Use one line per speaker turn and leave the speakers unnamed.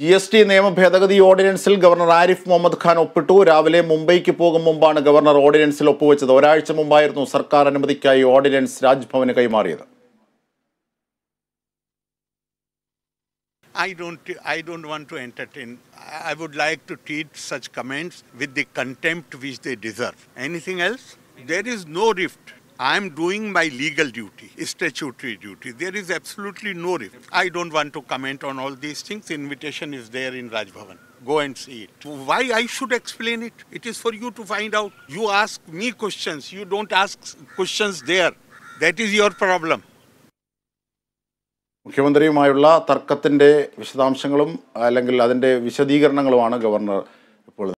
G S T നിയമ ഭേദഗതി ഓർഡിനൻസിൽ ഗവർണർ ആരിഫ് മുഹമ്മദ് ഖാൻ ഒപ്പിട്ടു രാവിലെ മുംബൈക്ക് പോകും മുമ്പാണ് ഗവർണർ ഓർഡിനൻസിൽ ഒപ്പുവെച്ചത് ഒരാഴ്ച മുമ്പായിരുന്നു സർക്കാർ അനുമതിക്കായി ഓർഡിനൻസ് രാജ്ഭവന് കൈമാറിയത്
I don't, I don't want to entertain. I would like to treat such comments with the contempt which they deserve. Anything else? There is no rift. I am doing my legal duty, statutory duty. There is absolutely no risk. I don't want to comment on all these things. Invitation is there in Raj Bhavan. Go and see it. Why I should explain it? It is for you to find out. You ask me questions. You don't ask questions there. That is your problem.
മുഖ്യമന്ത്രിയുമായുള്ള തർക്കത്തിന്റെ വിശദാംശങ്ങളും അല്ലെങ്കിൽ അതിന്റെ വിശദീകരണങ്ങളുമാണ് governor ഇപ്പോൾ